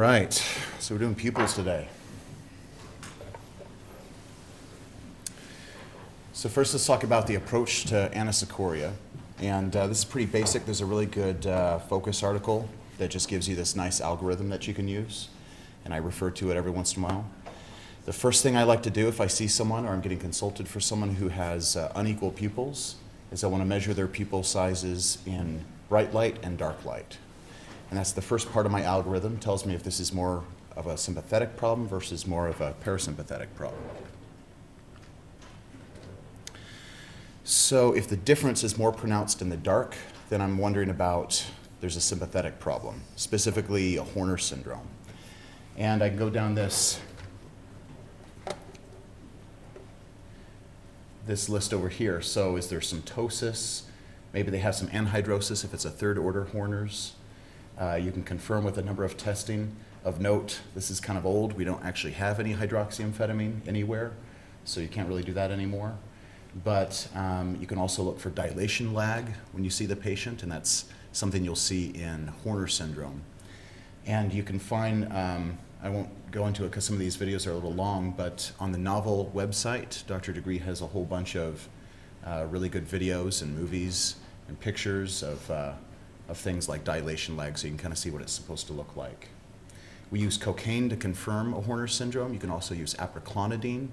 right, so we're doing pupils today. So first let's talk about the approach to anisocoria. And uh, this is pretty basic. There's a really good uh, focus article that just gives you this nice algorithm that you can use. And I refer to it every once in a while. The first thing I like to do if I see someone or I'm getting consulted for someone who has uh, unequal pupils is I want to measure their pupil sizes in bright light and dark light. And that's the first part of my algorithm, tells me if this is more of a sympathetic problem versus more of a parasympathetic problem. So if the difference is more pronounced in the dark, then I'm wondering about there's a sympathetic problem, specifically a Horner syndrome. And I can go down this this list over here. So is there some ptosis? Maybe they have some anhidrosis if it's a third order Horner's. Uh, you can confirm with a number of testing. Of note, this is kind of old. We don't actually have any hydroxyamphetamine anywhere, so you can't really do that anymore. But um, you can also look for dilation lag when you see the patient, and that's something you'll see in Horner syndrome. And you can find, um, I won't go into it because some of these videos are a little long, but on the NOVEL website, Dr. Digre has a whole bunch of uh, really good videos and movies and pictures of uh, of things like dilation lag so you can kind of see what it's supposed to look like. We use cocaine to confirm a Horner syndrome. You can also use apraclonidine.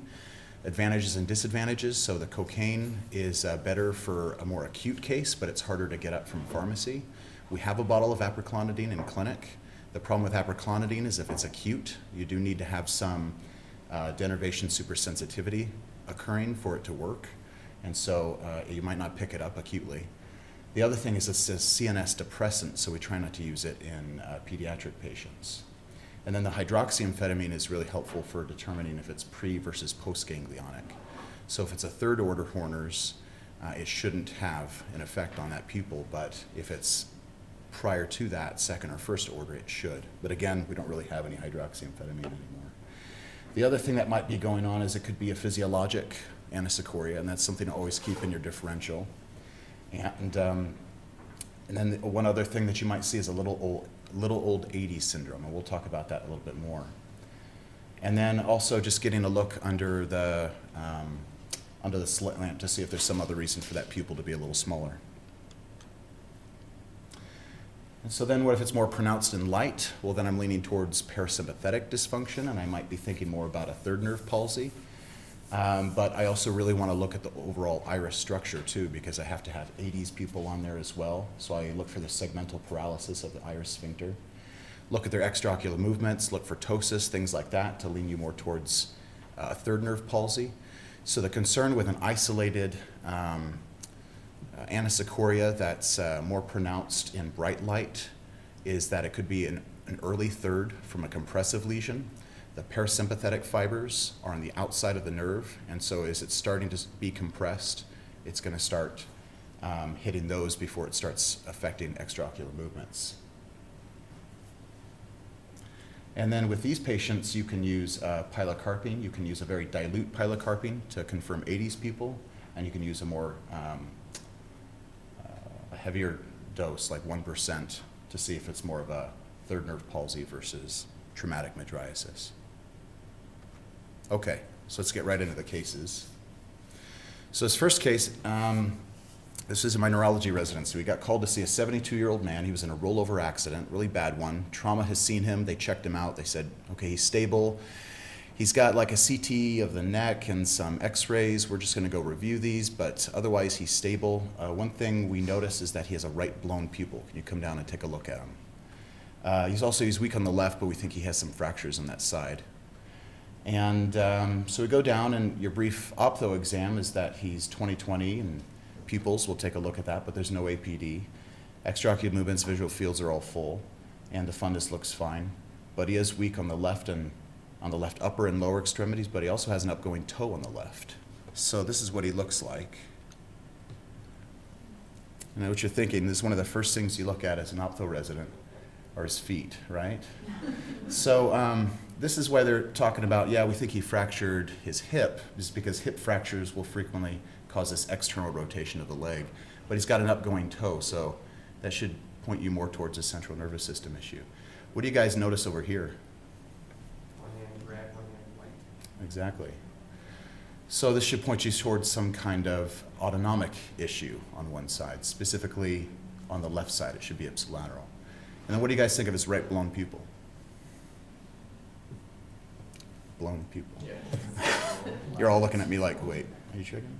Advantages and disadvantages. So the cocaine is uh, better for a more acute case, but it's harder to get up from pharmacy. We have a bottle of apraclonidine in clinic. The problem with apraclonidine is if it's acute, you do need to have some uh, denervation supersensitivity occurring for it to work. And so uh, you might not pick it up acutely. The other thing is it's a CNS depressant, so we try not to use it in uh, pediatric patients. And then the hydroxyamphetamine is really helpful for determining if it's pre versus post ganglionic. So if it's a third order Horner's, uh, it shouldn't have an effect on that pupil, but if it's prior to that, second or first order, it should. But again, we don't really have any hydroxyamphetamine anymore. The other thing that might be going on is it could be a physiologic anisocoria, and that's something to always keep in your differential. And, um, and then one other thing that you might see is a little old, little old Adie's syndrome, and we'll talk about that a little bit more. And then also just getting a look under the, um, under the slit lamp to see if there's some other reason for that pupil to be a little smaller. And so then what if it's more pronounced in light? Well, then I'm leaning towards parasympathetic dysfunction, and I might be thinking more about a third nerve palsy. Um, but I also really want to look at the overall iris structure too, because I have to have Adie's pupil on there as well. So I look for the segmental paralysis of the iris sphincter. Look at their extraocular movements, look for ptosis, things like that to lean you more towards uh, third nerve palsy. So the concern with an isolated um, uh, anisocoria that's uh, more pronounced in bright light is that it could be an, an early third from a compressive lesion the parasympathetic fibers are on the outside of the nerve, and so as it's starting to be compressed, it's going to start um, hitting those before it starts affecting extraocular movements. And then with these patients, you can use uh, pilocarpine. You can use a very dilute pilocarpine to confirm Adie's people, and you can use a more um, uh, a heavier dose, like 1%, to see if it's more of a third nerve palsy versus traumatic mydriasis. Okay, so let's get right into the cases. So this first case, um, this is in my neurology residency. We got called to see a 72-year-old man. He was in a rollover accident, really bad one. Trauma has seen him. They checked him out. They said, okay, he's stable. He's got like a CT of the neck and some x-rays. We're just gonna go review these, but otherwise he's stable. Uh, one thing we notice is that he has a right blown pupil. Can you come down and take a look at him? Uh, he's also, he's weak on the left, but we think he has some fractures on that side. And um, so we go down, and your brief optho exam is that he's 20/20, and pupils, we'll take a look at that, but there's no APD. Extraocular movements, visual fields are all full, and the fundus looks fine. But he is weak on the left and on the left upper and lower extremities, but he also has an upgoing toe on the left. So this is what he looks like. And know what you're thinking, this is one of the first things you look at as an optho resident, or his feet, right? so um, this is why they're talking about, yeah, we think he fractured his hip, just because hip fractures will frequently cause this external rotation of the leg. But he's got an upgoing toe, so that should point you more towards a central nervous system issue. What do you guys notice over here? One hand red, one hand white. Exactly. So this should point you towards some kind of autonomic issue on one side, specifically on the left side. It should be ipsilateral. And then what do you guys think of his right blown pupil? Blown pupil. You're all looking at me like, wait, are you checking?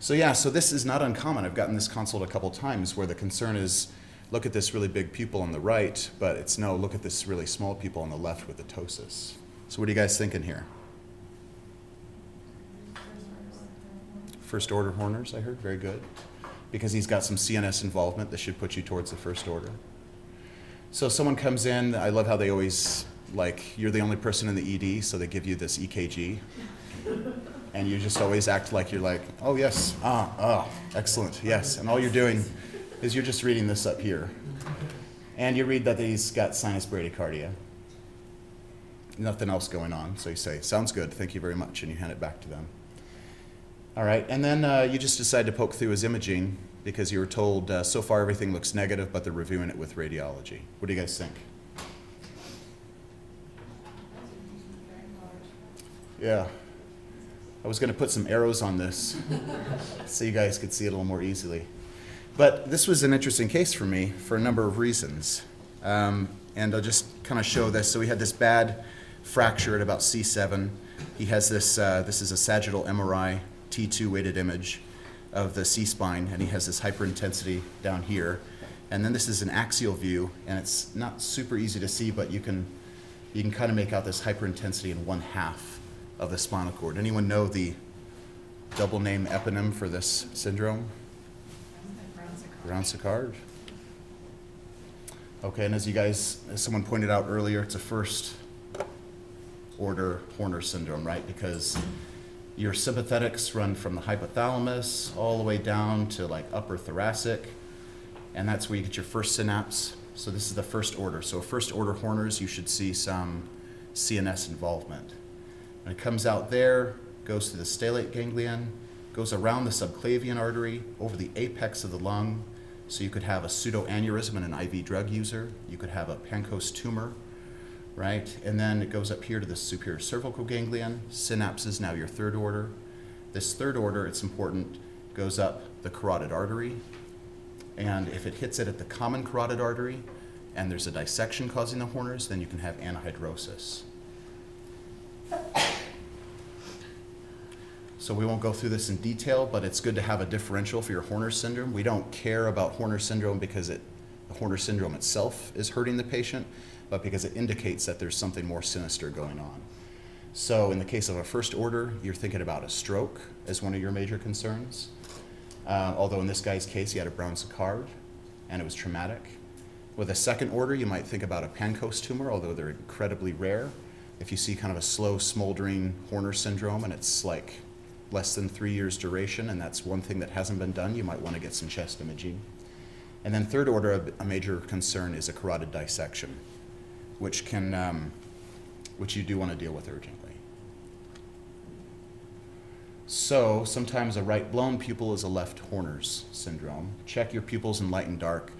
So yeah, so this is not uncommon. I've gotten this consult a couple times where the concern is, look at this really big pupil on the right, but it's no, look at this really small pupil on the left with the ptosis. So what are you guys thinking here? First order Horners, I heard, very good. Because he's got some CNS involvement that should put you towards the first order. So someone comes in, I love how they always, like, you're the only person in the ED, so they give you this EKG. And you just always act like you're like, oh, yes, ah, ah, excellent, yes. And all you're doing is you're just reading this up here. And you read that he's got sinus bradycardia. Nothing else going on. So you say, sounds good, thank you very much, and you hand it back to them. All right, and then uh, you just decide to poke through his imaging because you were told uh, so far everything looks negative, but they're reviewing it with radiology. What do you guys think? Yeah. I was going to put some arrows on this so you guys could see it a little more easily. But this was an interesting case for me for a number of reasons. Um, and I'll just kind of show this. So we had this bad fracture at about C7. He has this, uh, this is a sagittal MRI T2 weighted image of the C-spine, and he has this hyperintensity down here. And then this is an axial view, and it's not super easy to see, but you can, you can kind of make out this hyperintensity in one half of the spinal cord. Anyone know the double name eponym for this syndrome? Brown-Séquard. Okay, and as you guys, as someone pointed out earlier, it's a first order Horner syndrome, right? Because your sympathetics run from the hypothalamus all the way down to like upper thoracic, and that's where you get your first synapse. So this is the first order. So first order Horners, you should see some CNS involvement. And it comes out there, goes to the stellate ganglion, goes around the subclavian artery, over the apex of the lung. So you could have a pseudoaneurysm in an IV drug user. You could have a Pancoast tumor, right? And then it goes up here to the superior cervical ganglion. Synapses, now your third order. This third order, it's important, goes up the carotid artery. And if it hits it at the common carotid artery and there's a dissection causing the Horners, then you can have anhidrosis. So we won't go through this in detail, but it's good to have a differential for your Horner syndrome. We don't care about Horner syndrome because it, the Horner syndrome itself is hurting the patient, but because it indicates that there's something more sinister going on. So in the case of a first order, you're thinking about a stroke as one of your major concerns. Uh, although in this guy's case, he had a Brown-Séquard, and it was traumatic. With a second order, you might think about a Pancoast tumor, although they're incredibly rare. If you see kind of a slow smoldering Horner syndrome and it's like less than three years duration, and that's one thing that hasn't been done, you might want to get some chest imaging. And then third order, of a major concern is a carotid dissection, which can, um, which you do want to deal with urgently. So sometimes a right blown pupil is a left Horner's syndrome. Check your pupils in light and dark.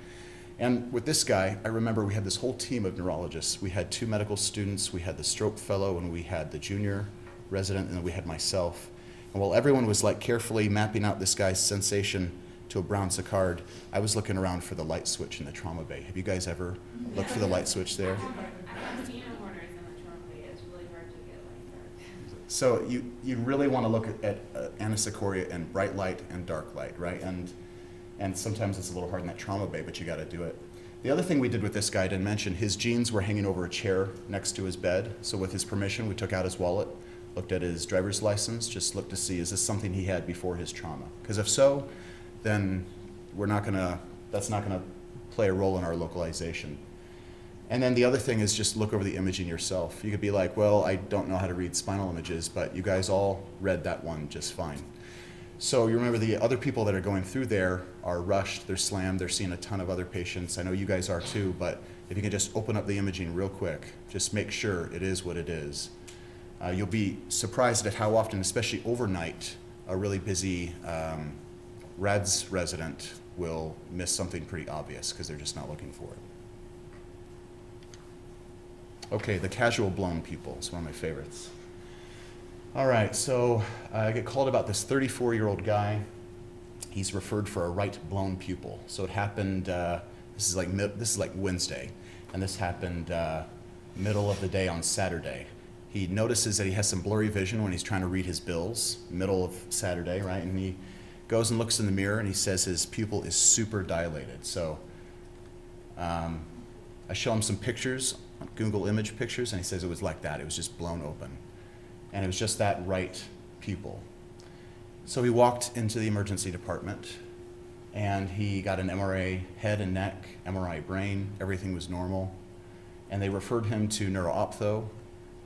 And with this guy, I remember we had this whole team of neurologists. We had two medical students, we had the stroke fellow, and we had the junior resident, and then we had myself. And while everyone was like carefully mapping out this guy's sensation to a Brown-Séquard, I was looking around for the light switch in the trauma bay. Have you guys ever looked for the light switch there? So you, you really want to look at, at uh, anisocoria in bright light and dark light, right? And, and sometimes it's a little hard in that trauma bay, but you got to do it. The other thing we did with this guy, I didn't mention, his jeans were hanging over a chair next to his bed. So with his permission, we took out his wallet, looked at his driver's license, just looked to see, is this something he had before his trauma? Because if so, then we're not going to, that's not going to play a role in our localization. And then the other thing is just look over the imaging yourself. You could be like, well, I don't know how to read spinal images, but you guys all read that one just fine. So you remember the other people that are going through there are rushed, they're slammed, they're seeing a ton of other patients. I know you guys are too, but if you can just open up the imaging real quick, just make sure it is what it is. Uh, you'll be surprised at how often, especially overnight, a really busy um, resident will miss something pretty obvious because they're just not looking for it. Okay, the casual blown pupil is one of my favorites. All right, so I get called about this 34 year old guy. He's referred for a right blown pupil. So it happened. Uh, this is like this is like Wednesday, and this happened uh, middle of the day on Saturday. He notices that he has some blurry vision when he's trying to read his bills. Middle of Saturday, right? And he goes and looks in the mirror and he says his pupil is super dilated. So um, I show him some pictures, Google image pictures, and he says it was like that. It was just blown open. And it was just that right pupil. So he walked into the emergency department and he got an MRA head and neck, MRI brain, everything was normal. And they referred him to neurooptho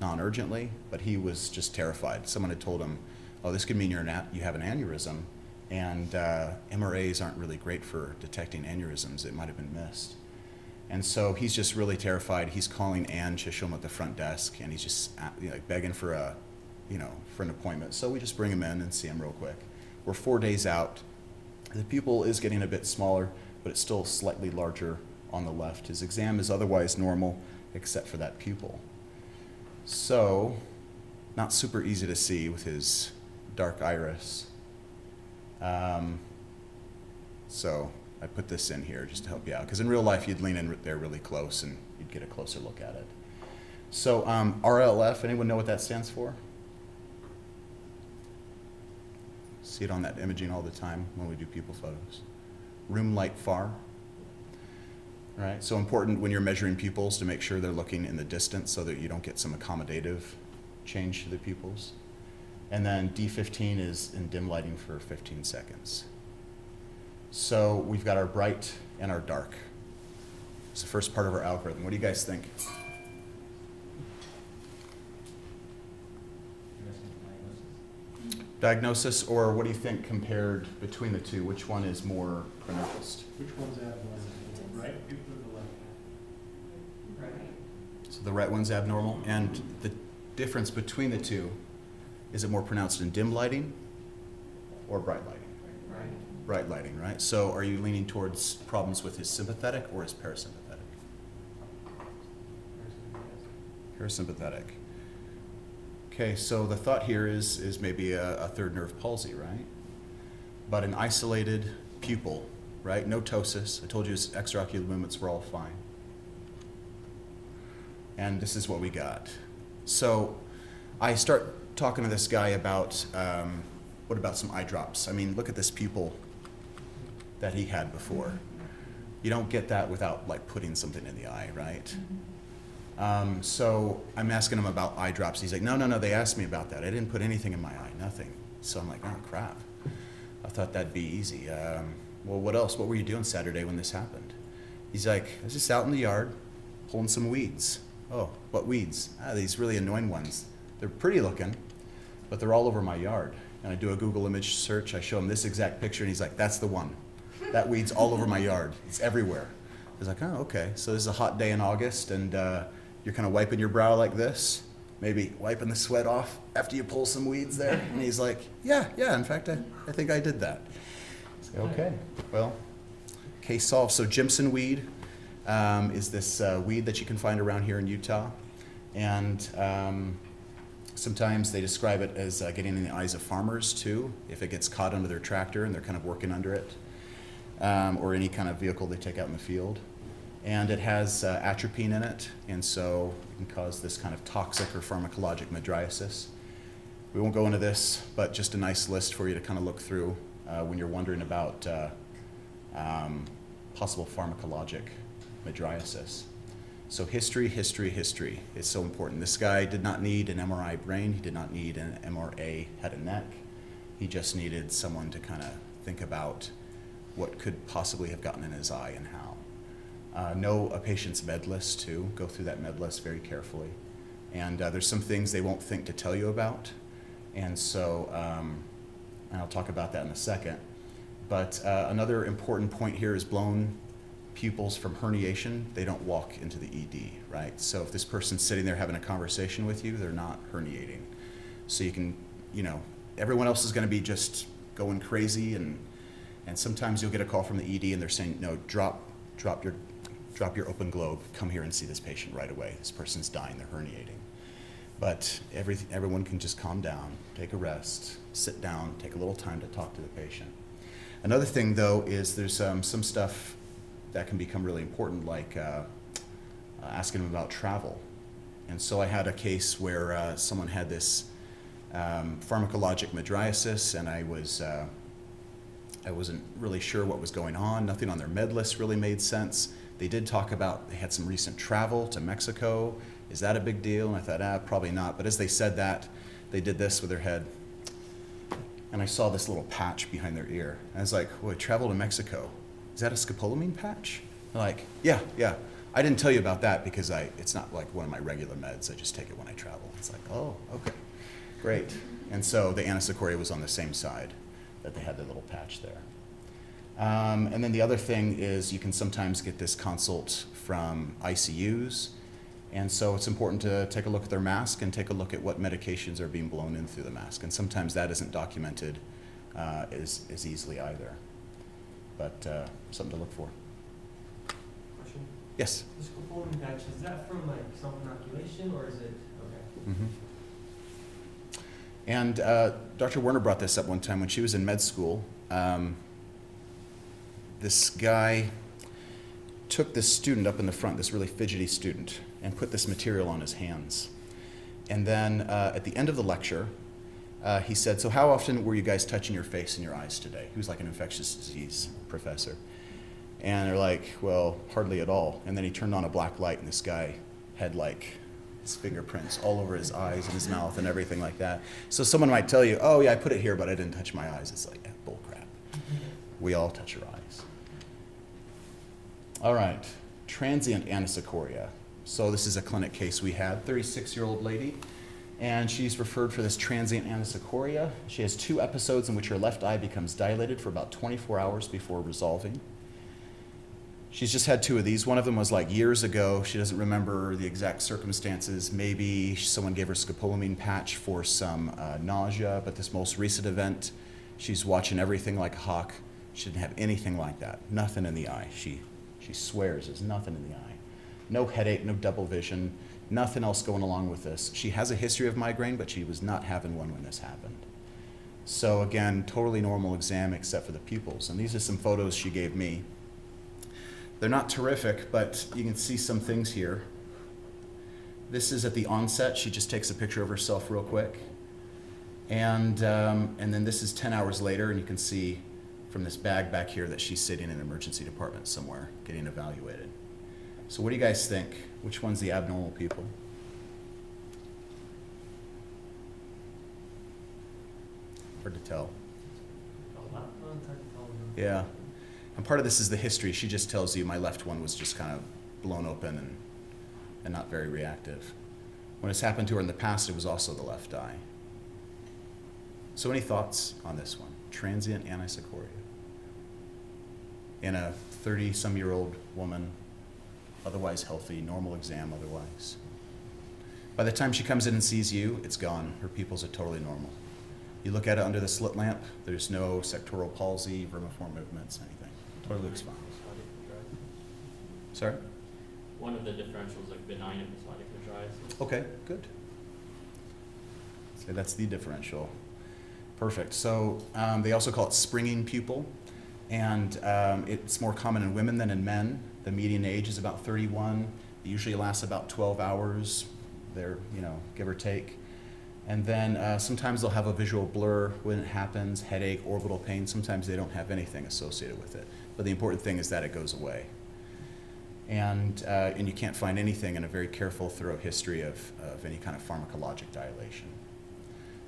non urgently, but he was just terrified. Someone had told him, Oh, this could mean you're an you have an aneurysm. And uh, MRAs aren't really great for detecting aneurysms. It might have been missed. And so he's just really terrified. He's calling Ann Chisholm at the front desk, and he's just uh, you know, like begging for a, you know, for an appointment. So we just bring him in and see him real quick. We're four days out. The pupil is getting a bit smaller, but it's still slightly larger on the left. His exam is otherwise normal, except for that pupil. So, not super easy to see with his dark iris. Um, so I put this in here just to help you out. Because in real life, you'd lean in there really close and you'd get a closer look at it. So um, RLF, anyone know what that stands for? See it on that imaging all the time when we do pupil photos. Room light far. Right, so important when you're measuring pupils to make sure they're looking in the distance so that you don't get some accommodative change to the pupils. And then D15 is in dim lighting for 15 seconds. So we've got our bright and our dark. It's the first part of our algorithm. What do you guys think? Diagnosis, or what do you think compared between the two? Which one is more pronounced? Which one's abnormal? Right pupil or the left? Right. So the right one's abnormal, and the difference between the two, is it more pronounced in dim lighting or bright lighting? Right. Bright lighting, right? So are you leaning towards problems with his sympathetic or his parasympathetic? Parasympathetic. Okay, so the thought here is, is maybe a, a third nerve palsy, right? But an isolated pupil, right? No ptosis. I told you his extraocular movements were all fine. And this is what we got. So I start talking to this guy about um, what about some eye drops? I mean, look at this pupil that he had before. You don't get that without like putting something in the eye, right? Um, so I'm asking him about eye drops. He's like, no, no, no, they asked me about that. I didn't put anything in my eye, nothing. So I'm like, oh, crap. I thought that'd be easy. Um, well, what else? What were you doing Saturday when this happened? He's like, I was just out in the yard pulling some weeds. Oh, what weeds? Ah, these really annoying ones. They're pretty looking, but they're all over my yard. And I do a Google image search. I show him this exact picture, and he's like, that's the one. That weed's all over my yard. It's everywhere. I was like, oh, okay. So this is a hot day in August, and uh, you're kind of wiping your brow like this, maybe wiping the sweat off after you pull some weeds there. And he's like, yeah, yeah, in fact, I, I think I did that. Okay, well, case solved. So Jimson weed um, is this uh, weed that you can find around here in Utah. And um, sometimes they describe it as uh, getting in the eyes of farmers too, if it gets caught under their tractor and they're kind of working under it, um, or any kind of vehicle they take out in the field and it has uh, atropine in it, and so it can cause this kind of toxic or pharmacologic mydriasis. We won't go into this, but just a nice list for you to kind of look through uh, when you're wondering about uh, um, possible pharmacologic mydriasis. So history, history, history is so important. This guy did not need an MRI brain. He did not need an MRA head and neck. He just needed someone to kind of think about what could possibly have gotten in his eye and how. Uh, know a patient's med list too. Go through that med list very carefully. And uh, there's some things they won't think to tell you about. And so, um, and I'll talk about that in a second. But uh, another important point here is blown pupils from herniation, they don't walk into the ED, right? So if this person's sitting there having a conversation with you, they're not herniating. So you can, you know, everyone else is going to be just going crazy and and sometimes you'll get a call from the ED and they're saying, no, drop, drop your drop your open globe, come here and see this patient right away. This person's dying, they're herniating. But every, everyone can just calm down, take a rest, sit down, take a little time to talk to the patient. Another thing, though, is there's um, some stuff that can become really important, like uh, uh, asking them about travel. And so I had a case where uh, someone had this um, pharmacologic mydriasis, and I was uh, I wasn't really sure what was going on. Nothing on their med list really made sense. They did talk about they had some recent travel to Mexico. Is that a big deal? And I thought, ah, probably not. But as they said that, they did this with their head. And I saw this little patch behind their ear. And I was like, well, I traveled to Mexico. Is that a scopolamine patch? They're like, yeah, yeah. I didn't tell you about that because I, it's not like one of my regular meds. I just take it when I travel. It's like, oh, okay, great. And so the anisocoria was on the same side that they had their little patch there. Um, and then the other thing is you can sometimes get this consult from ICUs. And so it's important to take a look at their mask and take a look at what medications are being blown in through the mask. And sometimes that isn't documented uh, as, as easily either. But uh, something to look for. Question? Yes? The scopolamine patch, is that from like self-inoculation or is it, okay? Mm Mhm. And uh, Dr. Warner brought this up one time when she was in med school. Um, this guy took this student up in the front, this really fidgety student, and put this material on his hands. And then uh, at the end of the lecture, uh, he said, So, how often were you guys touching your face and your eyes today? He was like an infectious disease professor. And they're like, Well, hardly at all. And then he turned on a black light, and this guy had like his fingerprints all over his eyes and his mouth and everything like that. So, someone might tell you, Oh, yeah, I put it here, but I didn't touch my eyes. It's like, yeah, bull crap. We all touch our eyes. All right, transient anisocoria. So this is a clinic case we had, 36-year-old lady, and she's referred for this transient anisocoria. She has two episodes in which her left eye becomes dilated for about 24 hours before resolving. She's just had two of these. One of them was like years ago. She doesn't remember the exact circumstances. Maybe someone gave her scopolamine patch for some uh, nausea, but this most recent event, she's watching everything like a hawk. She didn't have anything like that. Nothing in the eye. She she swears there's nothing in the eye. No headache, no double vision, nothing else going along with this. She has a history of migraine, but she was not having one when this happened. So again, totally normal exam except for the pupils. And these are some photos she gave me. They're not terrific, but you can see some things here. This is at the onset. She just takes a picture of herself real quick. And, um, and then this is 10 hours later, and you can see from this bag back here that she's sitting in an emergency department somewhere getting evaluated. So what do you guys think? Which one's the abnormal people? Hard to tell. Yeah. And part of this is the history. She just tells you my left one was just kind of blown open and, and not very reactive. When it's happened to her in the past, it was also the left eye. So any thoughts on this one? Transient anisocoria. In a 30-some-year-old woman, otherwise healthy, normal exam otherwise. By the time she comes in and sees you, it's gone. Her pupils are totally normal. You look at it under the slit lamp, there's no sectoral palsy, vermiform movements, anything. Totally looks fine. Sorry? One of the differentials, like benign episodic mydriasis. Okay, good. So that's the differential. Perfect. So um, they also call it springing pupil, and um, it's more common in women than in men. The median age is about 31. It usually lasts about 12 hours. They're, you know, give or take. And then uh, sometimes they'll have a visual blur when it happens, headache, orbital pain. Sometimes they don't have anything associated with it. But the important thing is that it goes away. And, uh, and you can't find anything in a very careful, thorough history of, of any kind of pharmacologic dilation.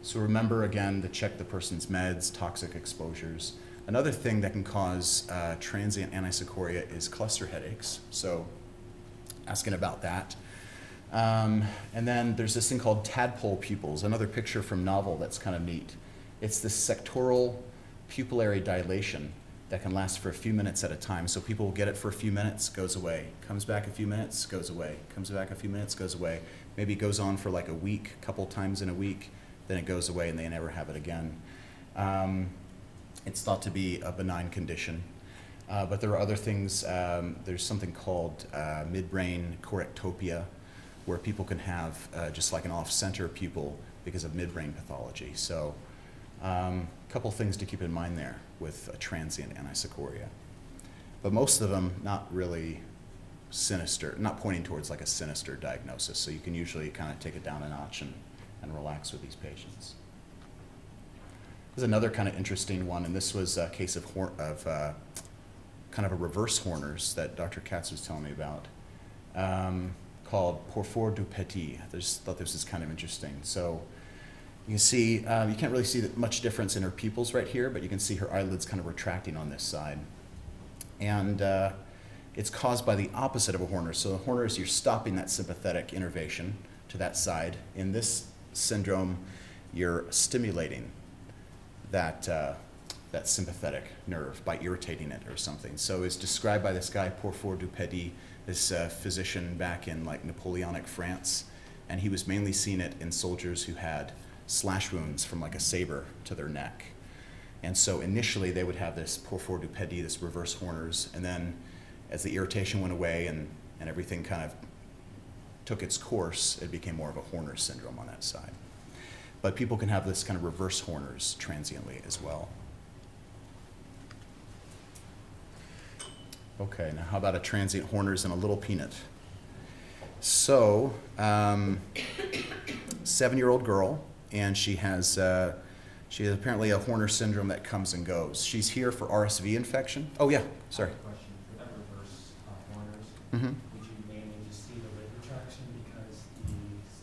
So remember again to check the person's meds, toxic exposures. Another thing that can cause uh, transient anisocoria is cluster headaches. So asking about that. Um, and then there's this thing called tadpole pupils, another picture from NOVEL that's kind of neat. It's this sectoral pupillary dilation that can last for a few minutes at a time. So people will get it for a few minutes, goes away, comes back a few minutes, goes away, comes back a few minutes, goes away. Maybe it goes on for like a week, a couple times in a week, then it goes away and they never have it again. Um, it's thought to be a benign condition. Uh, but there are other things. Um, there's something called uh, midbrain corectopia, where people can have uh, just like an off-center pupil because of midbrain pathology. So, um, a couple things to keep in mind there with a transient anisocoria. But most of them not really sinister, not pointing towards like a sinister diagnosis. So you can usually kind of take it down a notch and, and relax with these patients. There's another kind of interesting one, and this was a case of, of uh, kind of a reverse Horner's that Dr. Katz was telling me about, um, called Pourfour du Petit. I just thought this was kind of interesting. So you can see, um, you can't really see much difference in her pupils right here, but you can see her eyelids kind of retracting on this side. And uh, it's caused by the opposite of a Horner. So the Horner is you're stopping that sympathetic innervation to that side. In this syndrome, you're stimulating that, uh, that sympathetic nerve by irritating it or something. So it's described by this guy, Pourfour du Petit, this uh, physician back in like Napoleonic France. And he was mainly seeing it in soldiers who had slash wounds from like a saber to their neck. And so initially they would have this Pourfour du Petit, this reverse Horner's, and then as the irritation went away and, and everything kind of took its course, it became more of a Horner syndrome on that side. But people can have this kind of reverse Horner's transiently as well. Okay, now how about a transient Horner's and a little peanut? So, um, seven-year-old girl, and she has uh, she has apparently a Horner syndrome that comes and goes. She's here for RSV infection. Oh yeah, sorry. I have a question for that reverse uh, Horners. hmm Would you mainly just see the lid retraction because the,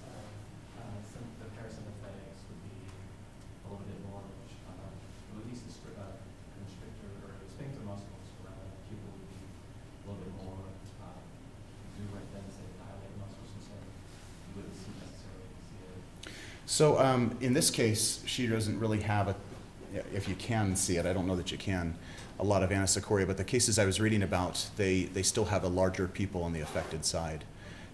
uh, uh, some, the parasympathetics would be a little bit more, uh, at least the stri- uh, constrictor or the sphincter muscles around the pupil would be a little bit more, uh, exuberant than say dilated muscles and so you wouldn't see necessarily see it. So um, in this case, she doesn't really have a, if you can see it, I don't know that you can, a lot of anisocoria, but the cases I was reading about, they, they still have a larger pupil on the affected side.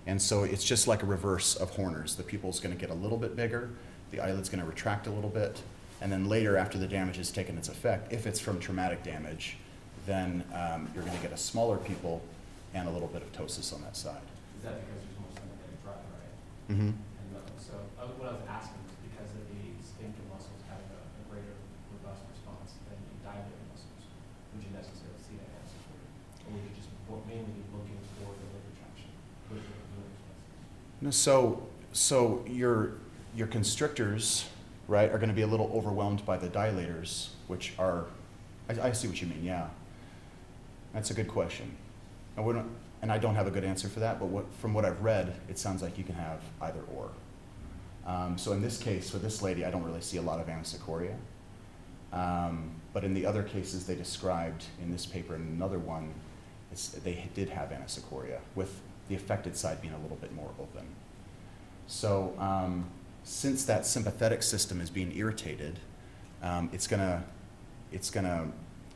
And so it's just like a reverse of Horner's. The pupil's going to get a little bit bigger, the eyelid's going to retract a little bit, and then later, after the damage has taken its effect, if it's from traumatic damage, then um, you're going to get a smaller pupil and a little bit of ptosis on that side. Is that because there's more sympathetic drive, right? Mm-hmm. And uh, so, uh, what I was asking was because of the sphincter muscles having a, a greater robust response than the dilated muscles, would you necessarily see that as support? Or would you just more- mainly be looking for the lid retraction? Which are the lid responses? No, so, so your, your constrictors, right, are gonna be a little overwhelmed by the dilators, which are, I, I see what you mean, yeah. That's a good question. Wouldn't, and I don't have a good answer for that, but what, from what I've read, it sounds like you can have either or. Um, so in this case, for this lady, I don't really see a lot of anisocoria. Um, but in the other cases they described in this paper and another one, they did have anisocoria, with the affected side being a little bit more open. So um, since that sympathetic system is being irritated, um, it's gonna, it's gonna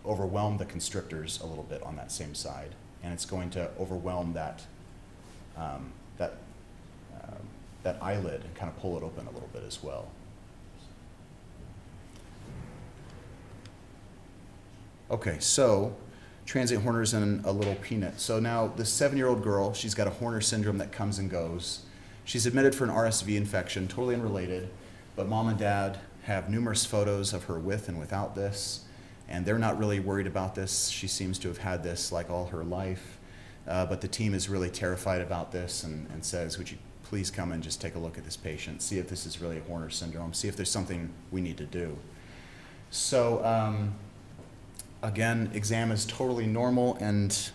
overwhelm the constrictors a little bit on that same side, and it's going to overwhelm that, um, that, um, that eyelid and kind of pull it open a little bit as well. Okay, so transient Horner's and a little peanut. So now this seven-year-old girl, she's got a Horner syndrome that comes and goes. She's admitted for an RSV infection, totally unrelated, but mom and dad have numerous photos of her with and without this, and they're not really worried about this. She seems to have had this like all her life, uh, but the team is really terrified about this and, and says, would you please come and just take a look at this patient, see if this is really a Horner syndrome, see if there's something we need to do. So, um, again, exam is totally normal, and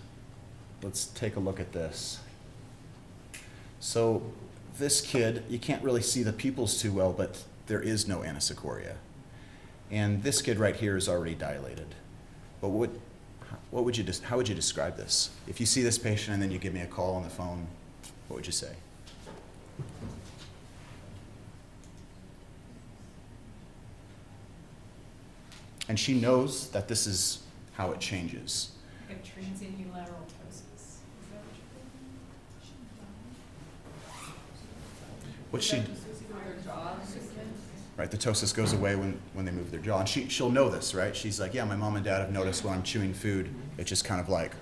let's take a look at this. So this kid, you can't really see the pupils too well, but there is no anisocoria. And this kid right here is already dilated. But what, what would you, how would you describe this? If you see this patient and then you give me a call on the phone, what would you say? And she knows that this is how it changes. Like a transient unilateral ptosis. What she, thinking? Their jaw movement? right right? The ptosis goes away when, when they move their jaw. And she, she'll know this, right? She's like, yeah, my mom and dad have noticed when I'm chewing food, it just kind of like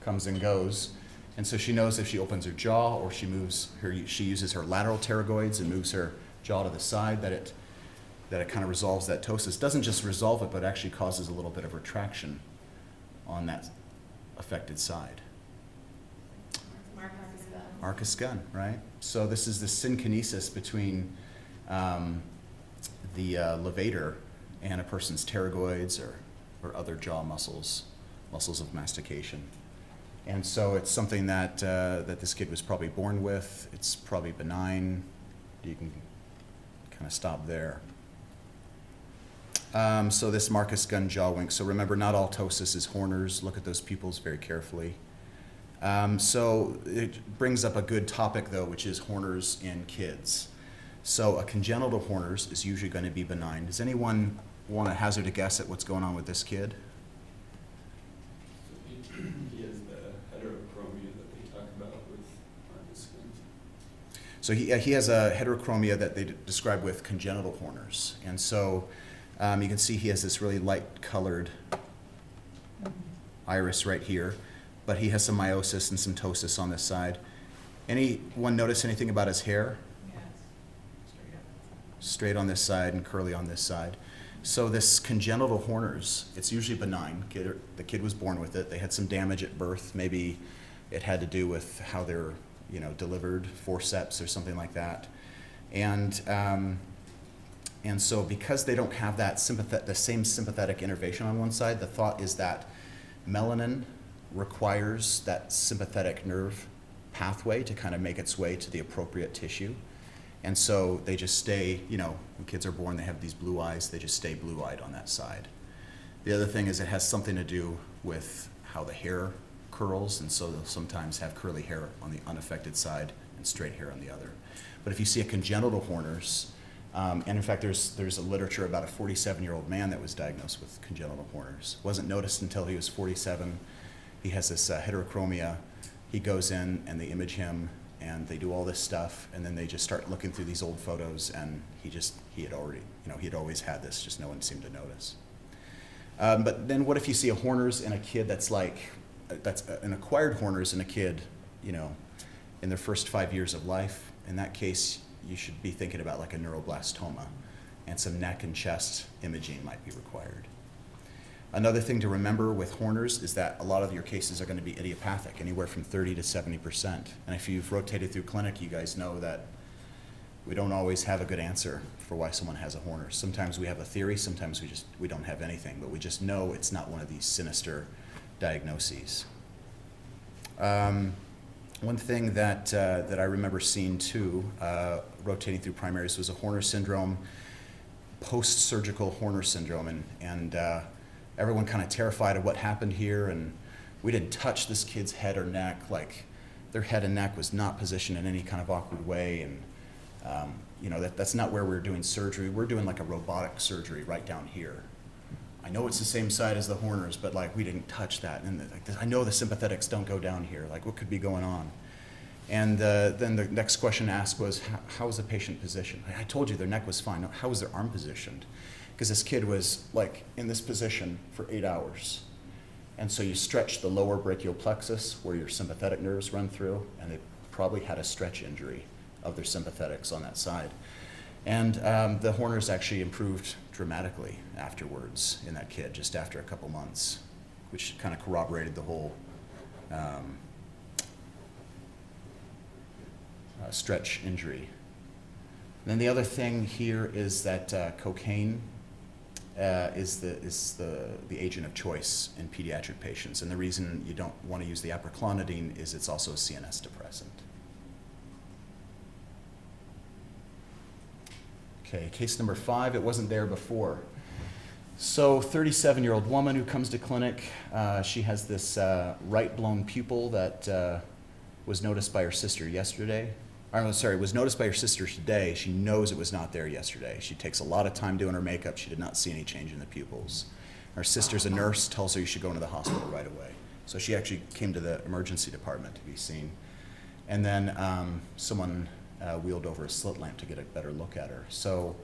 comes and goes. And so she knows if she opens her jaw or she moves her, she uses her lateral pterygoids and moves her jaw to the side, that it, that it kind of resolves that ptosis. Doesn't just resolve it, but actually causes a little bit of retraction on that affected side. Marcus. Arcus gun, right? So this is the synkinesis between um, the uh, levator and a person's pterygoids or, or other jaw muscles, muscles of mastication. And so it's something that, uh, that this kid was probably born with. It's probably benign. You can kind of stop there. Um, so this Marcus Gunn jaw wink. So remember, not all ptosis is Horner's. Look at those pupils very carefully. Um, so it brings up a good topic, though, which is Horner's in kids. So a congenital Horner's is usually going to be benign. Does anyone want to hazard a guess at what's going on with this kid? So he, he has the heterochromia that they talk about with Marcus Gunn. So he, uh, he has a heterochromia that they d- describe with congenital Horner's. And so um, you can see he has this really light colored iris right here, but he has some miosis and some ptosis on this side. Anyone notice anything about his hair? Yes. Straight on this side and curly on this side. So this congenital Horner's, it's usually benign. Kid, the kid was born with it. They had some damage at birth. Maybe it had to do with how they're, you know, delivered, forceps or something like that. And um, and so because they don't have that sympathet- the same sympathetic innervation on one side, the thought is that melanin requires that sympathetic nerve pathway to kind of make its way to the appropriate tissue. And so they just stay, you know, when kids are born, they have these blue eyes, they just stay blue eyed on that side. The other thing is it has something to do with how the hair curls, and so they'll sometimes have curly hair on the unaffected side and straight hair on the other. But if you see a congenital Horner's, um, and in fact, there's, there's a literature about a 47 year old man that was diagnosed with congenital Horner's. Wasn't noticed until he was 47. He has this uh, heterochromia. He goes in and they image him and they do all this stuff and then they just start looking through these old photos and he just, he had already, you know, he had always had this, just no one seemed to notice. Um, but then what if you see a Horner's in a kid that's like, uh, that's uh, an acquired Horner's in a kid, you know, in their first five years of life? In that case, you should be thinking about like a neuroblastoma and some neck and chest imaging might be required. Another thing to remember with Horner's is that a lot of your cases are going to be idiopathic, anywhere from 30 to 70%. And if you've rotated through clinic, you guys know that we don't always have a good answer for why someone has a Horner's. Sometimes we have a theory, sometimes we just we don't have anything, but we just know it's not one of these sinister diagnoses. Um, one thing that uh, that I remember seeing too, uh, rotating through primaries, was a Horner syndrome, post-surgical Horner syndrome, and and uh, everyone kind of terrified of what happened here, and we didn't touch this kid's head or neck, like their head and neck was not positioned in any kind of awkward way, and um, you know that that's not where we're doing surgery. We're doing like a robotic surgery right down here. I know it's the same side as the Horners, but like we didn't touch that, and like, I know the sympathetics don't go down here. Like what could be going on? And uh, then the next question asked was, how, was the patient positioned? I told you their neck was fine. How was their arm positioned? Because this kid was like in this position for eight hours. And so you stretch the lower brachial plexus where your sympathetic nerves run through, and they probably had a stretch injury of their sympathetics on that side. And um, the Horners actually improved dramatically afterwards in that kid, just after a couple months, which kind of corroborated the whole um, uh, stretch injury. And then the other thing here is that uh, cocaine uh, is, the, is the, the agent of choice in pediatric patients. And the reason you don't want to use the apraclonidine is it's also a CNS depressant. Okay, case number five, it wasn't there before. So, 37 year old woman who comes to clinic, uh, she has this uh, right blown pupil that uh, was noticed by her sister yesterday. I'm sorry, was noticed by her sister today. She knows it was not there yesterday. She takes a lot of time doing her makeup. She did not see any change in the pupils. Her sister's a nurse, tells her you should go into the hospital right away. So she actually came to the emergency department to be seen. And then um, someone uh, wheeled over a slit lamp to get a better look at her. So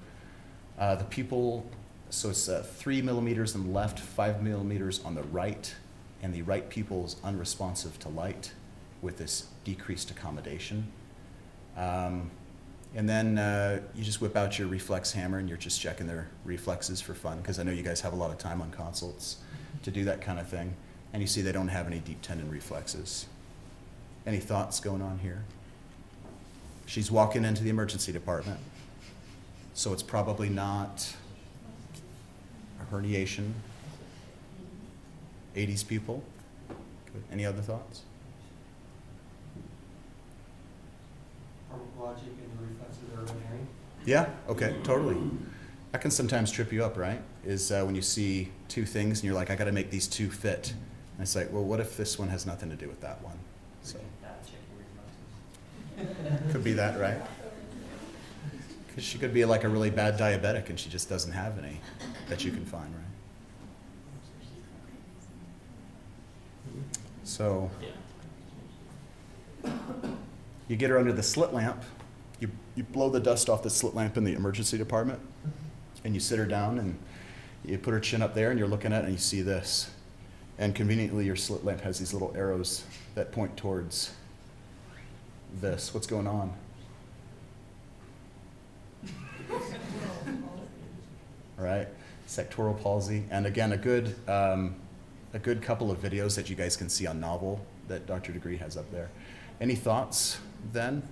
uh, the pupil, so it's uh, three millimeters on the left, five millimeters on the right, and the right pupil is unresponsive to light with this decreased accommodation. Um, and then uh, you just whip out your reflex hammer and you're just checking their reflexes for fun, because I know you guys have a lot of time on consults to do that kind of thing. And you see they don't have any deep tendon reflexes. Any thoughts going on here? She's walking into the emergency department, so it's probably not a herniation. Adie's people? Any other thoughts? Pharmacologic and the reflexes are urinary. Yeah, okay, totally. That can sometimes trip you up, right? Is uh, when you see two things and you're like, I gotta make these two fit. And it's like, well, what if this one has nothing to do with that one? So, That checking reflexes. could be that, right? Because she could be like a really bad diabetic and she just doesn't have any that you can find, right? So, Yeah. You get her under the slit lamp, you, you blow the dust off the slit lamp in the emergency department, and you sit her down and you put her chin up there and you're looking at it and you see this. And conveniently, your slit lamp has these little arrows that point towards this. What's going on? right? Sectoral palsy, and again, a good, um, a good couple of videos that you guys can see on NOVEL that Dr. Digre has up there. Any thoughts then?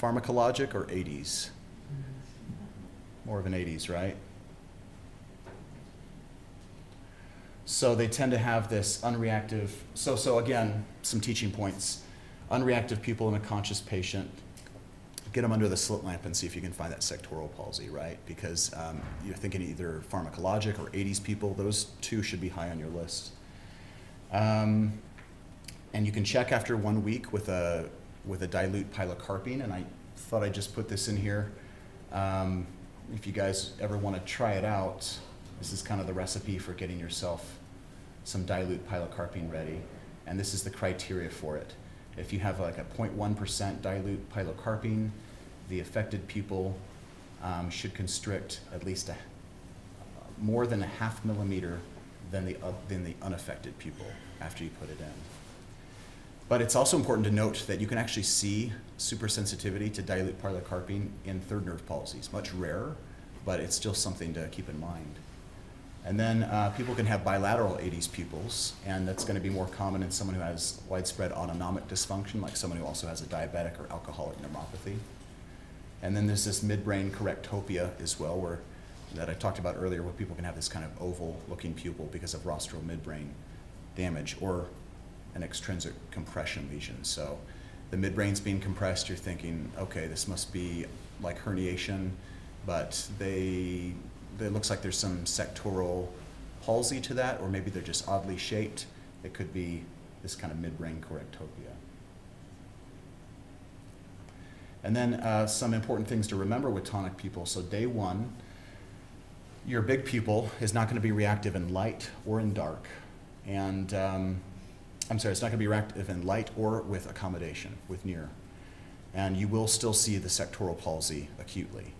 Pharmacologic or Adie's? More of an Adie's, right? So they tend to have this unreactive. So, so again, some teaching points. Unreactive people in a conscious patient, get them under the slit lamp and see if you can find that sectoral palsy, right? Because um, you're thinking either pharmacologic or Adie's people, those two should be high on your list. Um, and you can check after one week with a, with a dilute pilocarpine, and I thought I'd just put this in here. Um, if you guys ever want to try it out, this is kind of the recipe for getting yourself some dilute pilocarpine ready. And this is the criteria for it. If you have like a 0.1% dilute pilocarpine, the affected pupil um, should constrict at least a, more than a half millimeter than the, uh, than the unaffected pupil after you put it in. But it's also important to note that you can actually see supersensitivity to dilute pilocarpine in third nerve palsies. Much rarer, but it's still something to keep in mind. And then uh, people can have bilateral Adie's pupils, and that's going to be more common in someone who has widespread autonomic dysfunction, like someone who also has a diabetic or alcoholic neuropathy. And then there's this midbrain corectopia as well, where that I talked about earlier, where people can have this kind of oval-looking pupil because of rostral midbrain damage or an extrinsic compression lesion. So the midbrain's being compressed, you're thinking, okay, this must be like herniation, but they, it looks like there's some sectoral palsy to that, or maybe they're just oddly shaped. It could be this kind of midbrain corectopia. And then uh, some important things to remember with tonic pupil. So day one, your big pupil is not going to be reactive in light or in dark. And um, I'm sorry, it's not going to be reactive in light or with accommodation, with near. And you will still see the sectoral palsy acutely.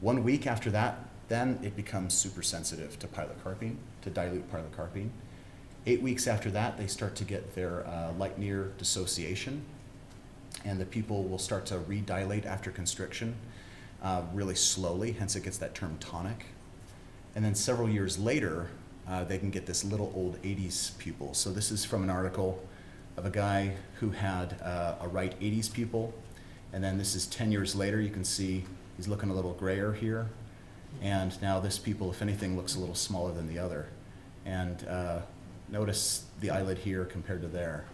One week after that, then it becomes super sensitive to pilocarpine, to dilute pilocarpine. Eight weeks after that, they start to get their uh, light near dissociation, and the pupil will start to redilate after constriction uh, really slowly, hence it gets that term tonic. And then several years later, uh, they can get this little old Adie's pupil. So this is from an article of a guy who had uh, a right Adie's pupil, and then this is 10 years later. You can see he's looking a little grayer here, and now this pupil, if anything, looks a little smaller than the other. And uh, notice the eyelid here compared to there.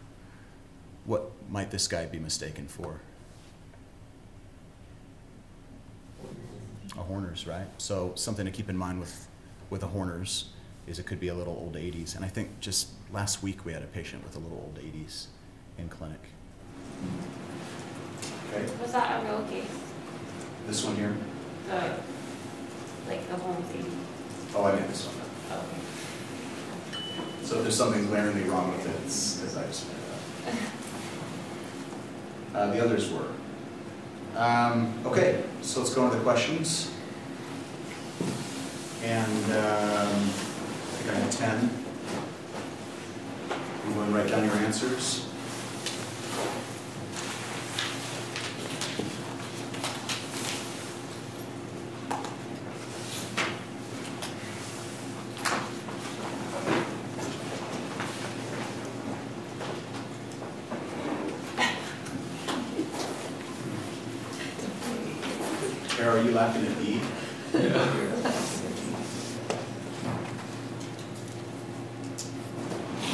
What might this guy be mistaken for? A Horner's, right? So something to keep in mind with, with a Horner's is it could be a little old Adie's. And I think just last week we had a patient with a little old Adie's in clinic. Okay, Was that a real case? this one here. The, like the home thing? Oh, I made this one. Okay. So if there's something glaringly wrong with it, it's because I just made it up. Uh, the others were. Um, okay, so let's go into the questions. And, um, I think I have ten. You want to write down your answers? Tara, are you laughing at me?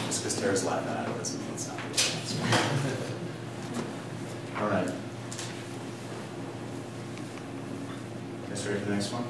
Just because Tara's laughing at it doesn't mean it's not. All right. For the next one?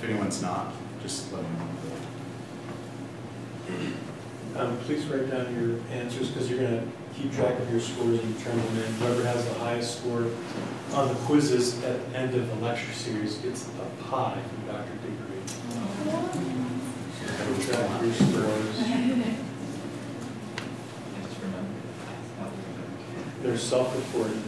Ready for the next one? If anyone's not, just let me know. Um, please write down your answers, because you're gonna keep track of your scores and turn them in. Whoever has the highest score on the quizzes at the end of the lecture series gets a pie from Dr. Digre. So track your scores. They're self-reported.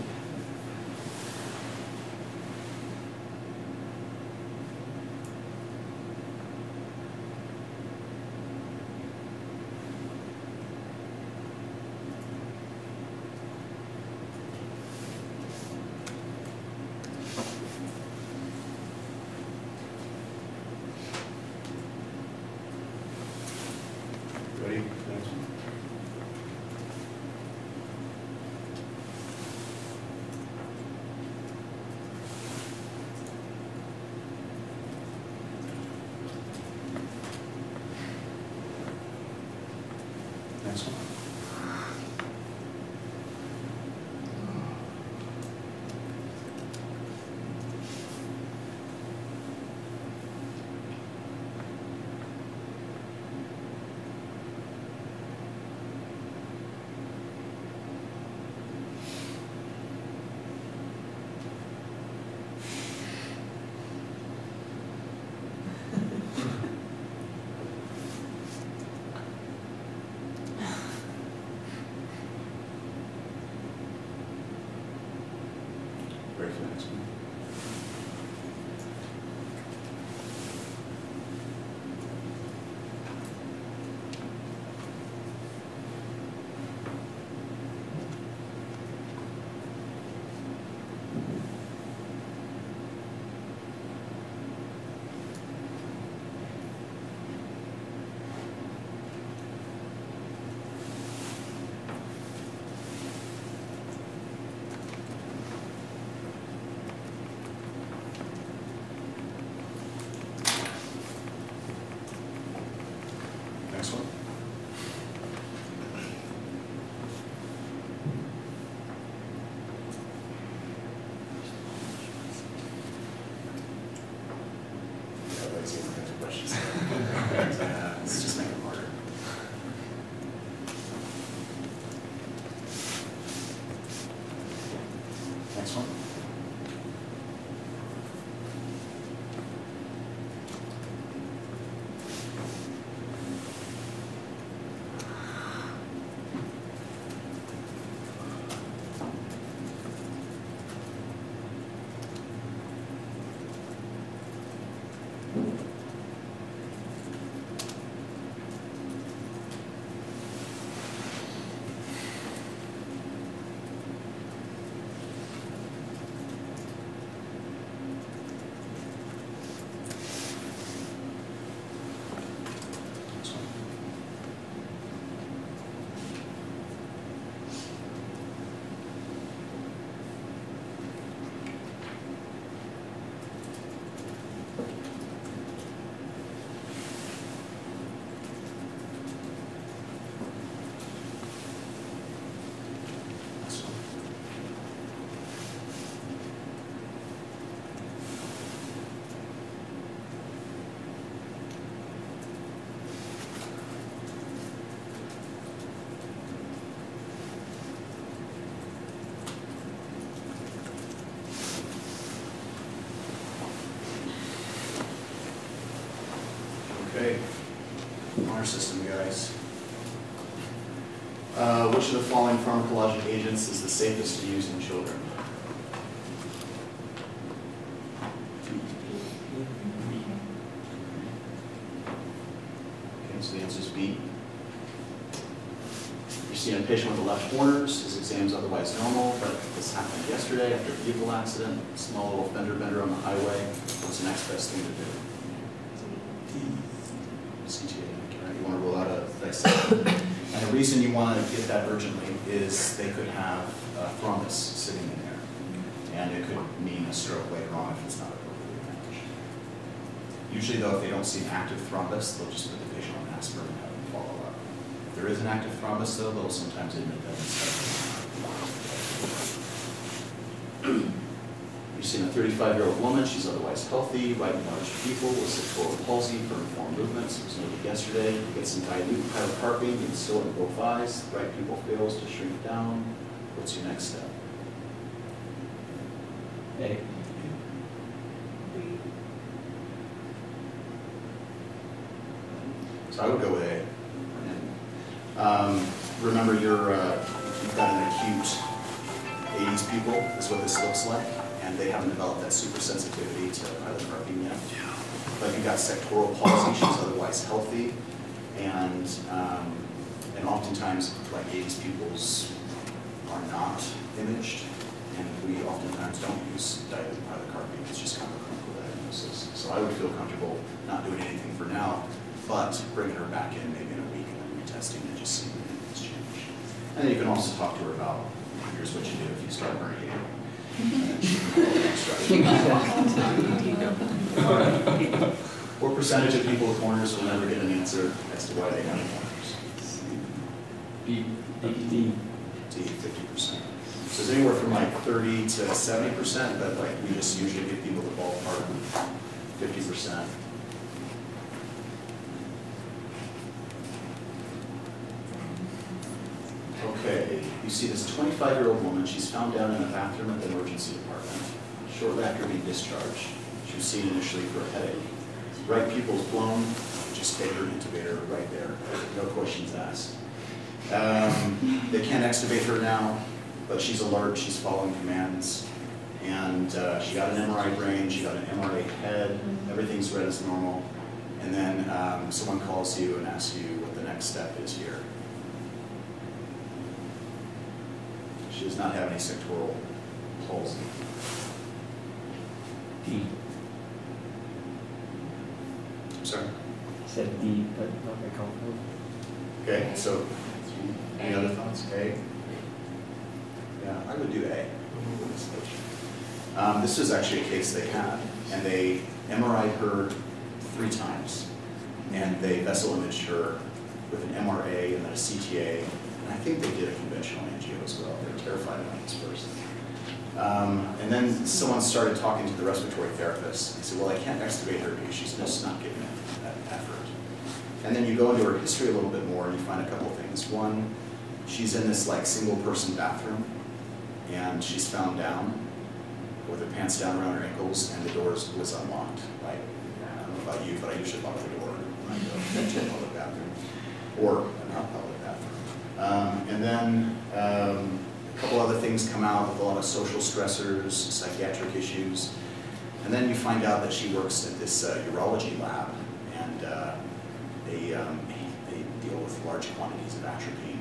Ready for the next one? Next which of the following pharmacologic agents is the safest to use in children? Okay, so the answer is B. You're seeing a patient with the left Horner's, his exam's otherwise normal, but this happened yesterday after a vehicle accident, small little fender bender on the highway. What's the next best thing to do? CTA, right? You want to rule out a. Reason you want to get that urgently is they could have a thrombus sitting in there. And it could mean a stroke later on if it's not appropriately managed. Usually though, if they don't see an active thrombus, they'll just put the patient on aspirin and have them follow up. If there is an active thrombus though, they'll sometimes admit them instead. Seen a 35-year-old woman, she's otherwise healthy, right large people with sectoral palsy vermiform movements, it was noted yesterday. You get some dilute pilocarpine, you instill it in both eyes, the right pupil fails to shrink down. What's your next step? A. So I would go with A. Um, remember, you're, uh, you've got an acute Adie's pupil, is what this looks like, and they haven't developed that super sensitivity to pilocarpine yet. But you've got sectoral palsy, she's otherwise healthy, and, um, and oftentimes, like Adie's pupils are not imaged, and we oftentimes don't use dilute pilocarpine, it's just kind of a clinical diagnosis. So I would feel comfortable not doing anything for now, but bringing her back in maybe in a week and then retesting and just seeing if anything's changed. And then you can also talk to her about, here's what you do if you start herniating. What percentage of people with Horner's will never get an answer as to why they have Horner's? D. D. D, 50%. So it's anywhere from like 30 to 70%, but like we just usually give people the ballpark 50%. See this twenty-five-year-old woman, she's found down in a bathroom at the emergency department. Shortly after being discharged, she was seen initially for a headache. Right pupil's blown, just take her intubator right there, no questions asked. Um, They can't extubate her now, but she's alert, she's following commands. And uh, she got an MRI brain, she got an MRA head, everything's read as normal. And then um, someone calls you and asks you what the next step is here. She does not have any sectoral palsy. D. I'm sorry. Said D, but not very confident. Okay, so any other thoughts? A? Yeah, I would do A. Um, this is actually a case they had, and they MRI'd her three times, and they vessel imaged her with an MRA and then a CTA, I think they did a conventional angio as well. They were terrified about this person. Um, and then someone started talking to the respiratory therapist. They said, well, I can't extubate her because she's just not giving it that effort. And then you go into her history a little bit more and you find a couple of things. One, she's in this like single person bathroom and she's found down with her pants down around her ankles and the door was unlocked. Like, I don't know about you, but I usually lock the door when I go to a public bathroom or not public. Um, and then um, a couple other things come out with a lot of social stressors, psychiatric issues. And then you find out that she works at this uh, urology lab and uh, they, um, they deal with large quantities of atropine.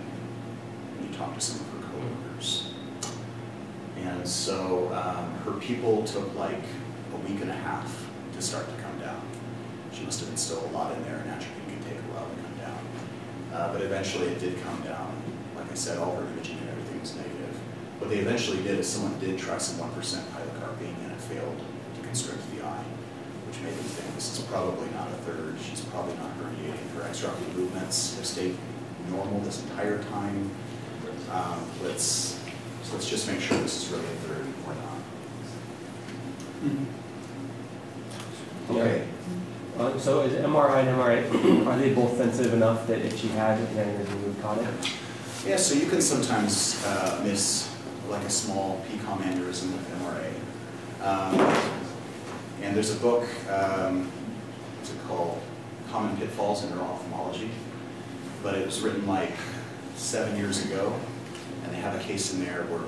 And you talk to some of her coworkers. And so um, her people took like a week and a half to start to come down. She must have been still a lot in there, and atropine can take a while to come down. Uh, but eventually it did come down. Like I said, all her imaging and everything was negative. What they eventually did is someone did try some 1% pilocarpine and it failed to constrict the eye, which made them think this is probably not a third. She's probably not herniating. Her extraocular movements have stayed normal this entire time. Um, let's, so let's just make sure this is really a third or not. Okay. Uh, so is MRI and MRA, are they both sensitive enough that if she had it, then we would caught it? Yeah, so you can sometimes uh, miss like a small PCOM aneurysm with MRA. Um, and there's a book, um, what's it called? common pitfalls in neuro-ophthalmology, but it was written like seven years ago, and they have a case in there where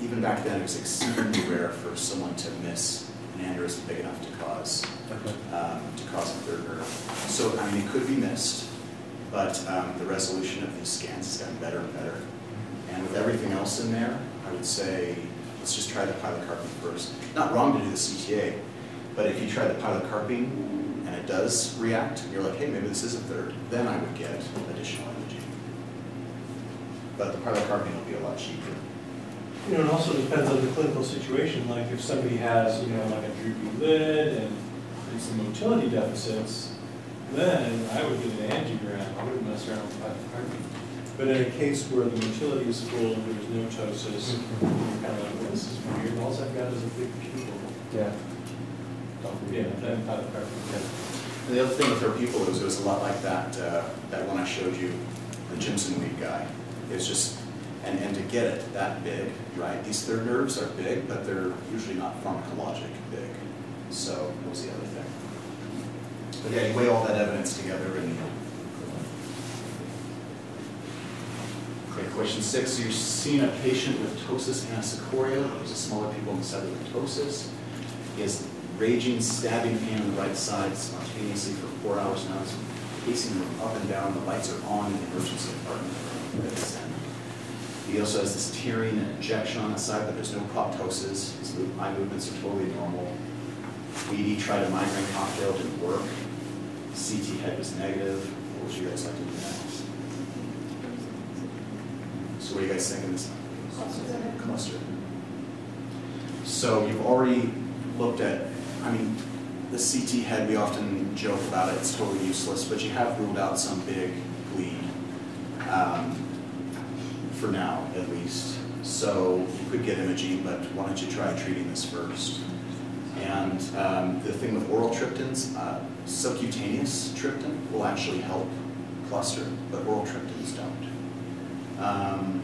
even back then, it was exceedingly rare for someone to miss an aneurysm big enough to cause, um, to cause a third nerve. So, I mean, it could be missed, but um, the resolution of these scans has gotten better and better. And with everything else in there, I would say, let's just try the pilocarpine first. Not wrong to do the CTA, but if you try the pilocarpine and it does react, and you're like, hey, maybe this is a third, then I would get additional imaging. But the pilocarpine will be a lot cheaper. You know, it also depends on the clinical situation, like if somebody has, you know, like a droopy lid and and some motility deficits, then I would get an angiogram, I wouldn't mess around with pilocarpine. But in a case where the motility is full, and there's no ptosis, you're kind of like, well, this is weird, all I've got is a big pupil. Yeah. Yeah, then pilocarpine. And the other thing with her pupil is it was a lot like that, uh, that one I showed you, the Jimson weed guy. It's just, and, and to get it that big, right, these third nerves are big, but they're usually not pharmacologic big. So that was the other thing. But yeah, you weigh all that evidence together and. Okay, question six, you're seeing a patient with ptosis anisocoria, there's a smaller pupil inside of the ptosis. He has raging, stabbing pain on the right side spontaneously for four hours now. He's pacing up and down. The lights are on in the emergency department. He also has this tearing and injection on the side, but there's no proptosis. His eye movements are totally normal. ED tried a migraine cocktail, didn't work. CT head was negative. What would you guys like to do next? So what do you guys think of this? Cluster. So you've already looked at, I mean, the CT head, we often joke about it, it's totally useless, but you have ruled out some big bleed, um, for now, at least. So you could get imaging, but why don't you try treating this first? And um, the thing with oral triptans, uh, subcutaneous triptan will actually help cluster, but oral triptans don't. Um,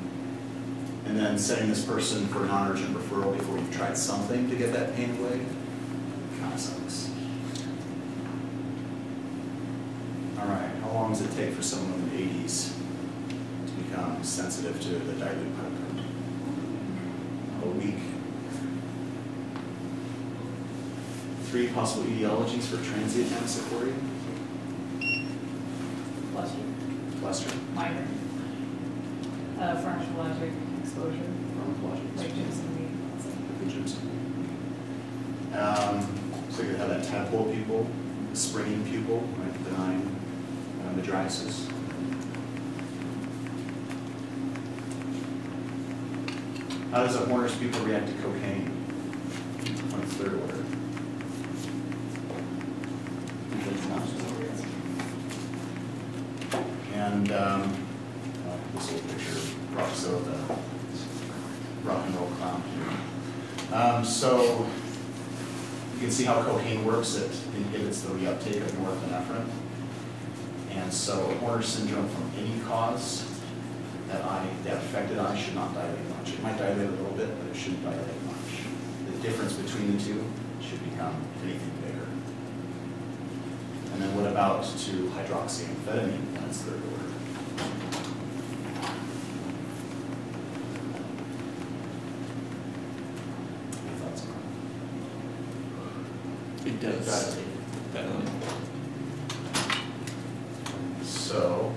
and then sending this person for non-urgent referral before you've tried something to get that pain away, kind of sucks. All right, how long does it take for someone in the eighties to become sensitive to the dilute pilocarpine? A week. Three possible etiologies for transient anisocoria, Cluster, cluster, migraine, uh, pharmacologic exposure, pharmacologic. like Jimson the Jimson. Um, so you have that tadpole pupil, the springing pupil, right, benign uh, mydriasis. How does a Horner's pupil react to cocaine on its third order? And, um, this little picture, Roxo, the rock and roll clown. Um, so you can see how cocaine works. It inhibits the reuptake of norepinephrine. And so Horner syndrome from any cause, that eye, that affected eye should not dilate much. It might dilate a little bit, but it shouldn't dilate much. The difference between the two should become, if anything, bigger. And then what about to hydroxyamphetamine it's third order? Any thoughts on that? It does. Definitely. So,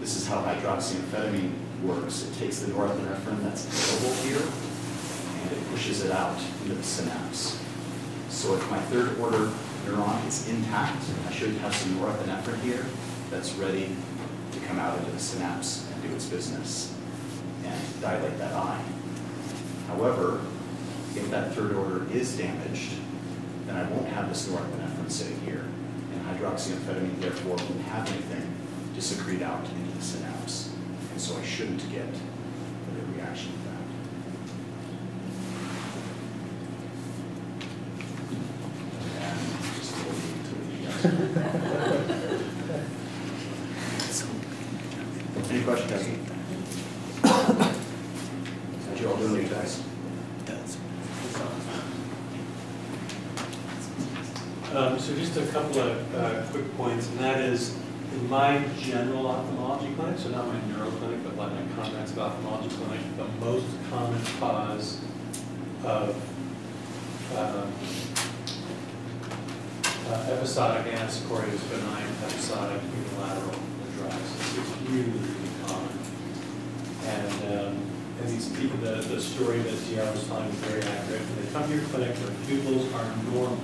this is how hydroxyamphetamine works. It takes the norepinephrine that's available here, and it pushes it out into the synapse. So if my third order neuron is intact, I should have some norepinephrine here that's ready to come out into the synapse and do its business and dilate that eye. However, if that third order is damaged, then I won't have this norepinephrine sitting here. And hydroxyamphetamine therefore won't have anything to secrete out into the synapse. And so I shouldn't get the reaction to that. And just hold you to the yes. Any questions? How'd you all doing, you guys? Um, so just a couple of uh, quick points, and that is, in my general ophthalmology clinic, so not my neuro clinic, but like my comprehensive ophthalmology clinic, the most common cause of um, uh, episodic anisocoria is benign episodic unilateral mydriasis. It's really, common. And, um, and these people, the, the story that DR was telling is very accurate. When they come to your clinic, their pupils are normal.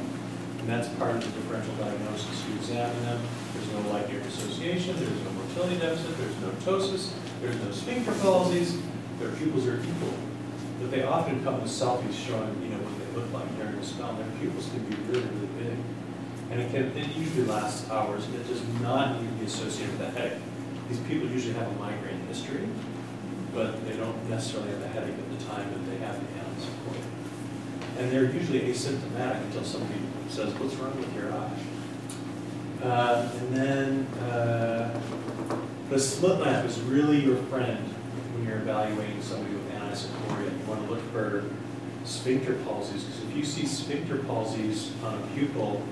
And that's part of the differential diagnosis. You examine them, there's no light near dissociation, there's no motility deficit, there's no ptosis, there's no sphincter palsies, their pupils are equal. But they often come with selfies showing, you know, what they look like during the spell. Their pupils can be really, really big. And it can, it usually lasts hours, and it does not need to be associated with a headache. These people usually have a migraine history, but they don't necessarily have a headache at the time that they have the anisocoria. And they're usually asymptomatic until somebody says, what's wrong with your eye? Uh, and then, uh, the slit lamp is really your friend when you're evaluating somebody with anisocoria. You want to look for sphincter palsies, because if you see sphincter palsies on a pupil,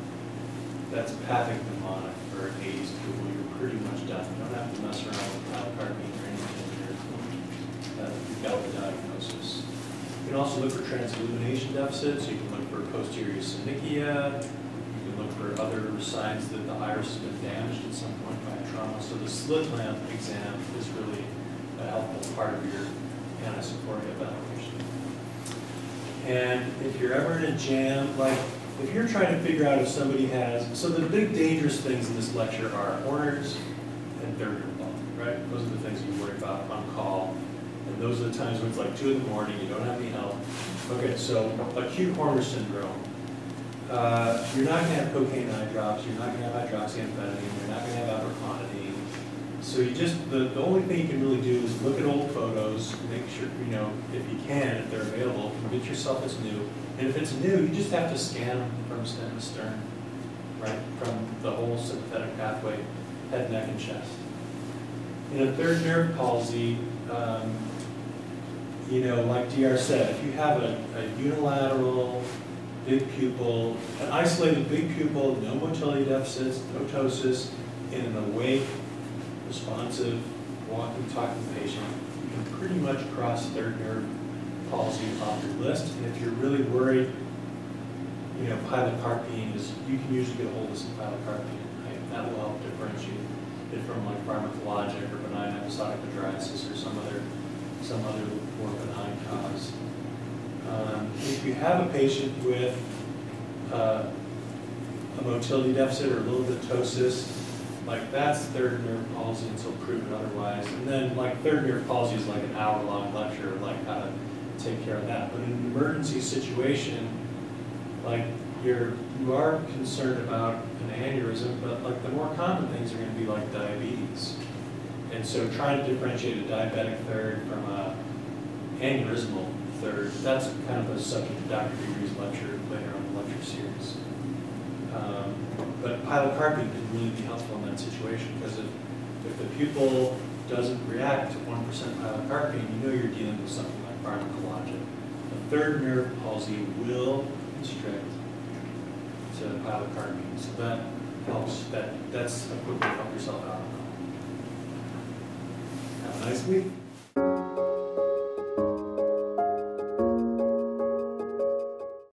that's pathognomonic mnemonic for Adie's pupil. You're pretty much done. You don't have to mess around with pilocarpine or anything. Uh, You've got the diagnosis. You can also look for transillumination deficits. You can look for posterior synechia. You can look for other signs that the iris has been damaged at some point by So the slit lamp exam is really a helpful part of your anisocoria evaluation. And if you're ever in a jam, like if you're trying to figure out if somebody has, so the big dangerous things in this lecture are Horner's and third ball, right? Those are the things you worry about on call. And those are the times when it's like two in the morning, you don't have any help. Okay, so acute Horner syndrome. Uh, you're not gonna have cocaine eye drops, you're not gonna have hydroxyamphetamine, you're not gonna have apraclonidine. So you just, the, the only thing you can really do is look at old photos, make sure, you know, if you can, if they're available, convince yourself it's new. And if it's new, you just have to scan them from stem to stern, right? From the whole sympathetic pathway, head, neck, and chest. In a third nerve palsy, um, you know, like DR said, if you have a, a unilateral big pupil, an isolated big pupil, no motility deficits, no ptosis, in an awake, responsive, walking, talking patient, you can pretty much cross third nerve palsy off your list. And if you're really worried, you know, pilocarpine is, you can usually get a hold of some pilocarpine. Right? That will help differentiate it from like pharmacologic or benign episodic mydriasis or some other, some other more benign cause. Um, if you have a patient with uh, a motility deficit or a little bit ptosis, like that's third nerve palsy until proven otherwise. And then like third nerve palsy is like an hour long lecture, like how to take care of that. But in an emergency situation, like you're, you are concerned about an aneurysm, but like the more common things are going to be like diabetes. And so trying to differentiate a diabetic third from a aneurysmal third, that's kind of a subject of Dr. Digre's lecture later on the lecture series. Um, but pilocarpine can really be helpful in that situation because if, if the pupil doesn't react to 1% pilocarpine, you know you're dealing with something like pharmacologic. A third nerve palsy will constrict to pilocarpine, so that helps, that, that's a quick way to help yourself out. Have a nice week.